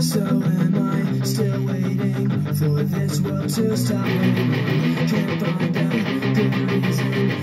So am I still waiting for this world to stop? Can't find a good reason,